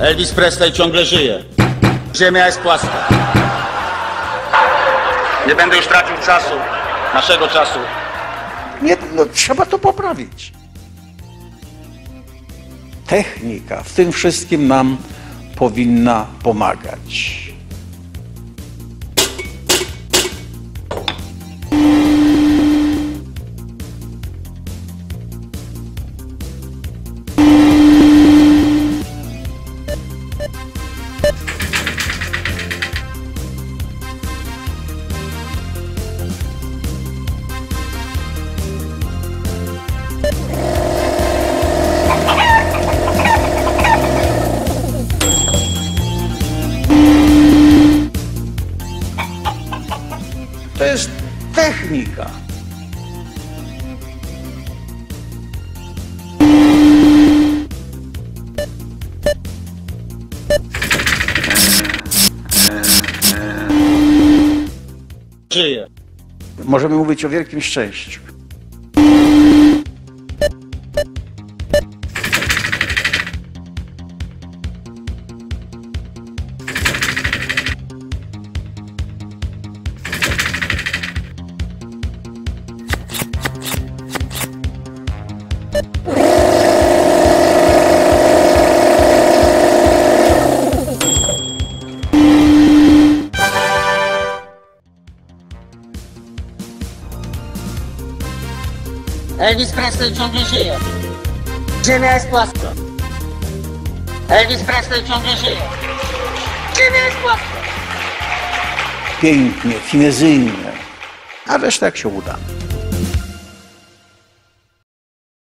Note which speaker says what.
Speaker 1: Elvis Presley ciągle żyje. Ziemia jest płaska. Nie będę już tracił czasu, naszego czasu.
Speaker 2: Nie, no, trzeba to poprawić. Technika w tym wszystkim nam powinna pomagać. To jest technika.
Speaker 1: Żyje.
Speaker 2: Możemy mówić o wielkim szczęściu.
Speaker 3: Elvis Presley ciągle żyje. Ziemia jest płaska. Elvis Presley ciągle żyje. Ziemia jest płaska.
Speaker 2: Pięknie, finezyjnie. A reszta jak się uda.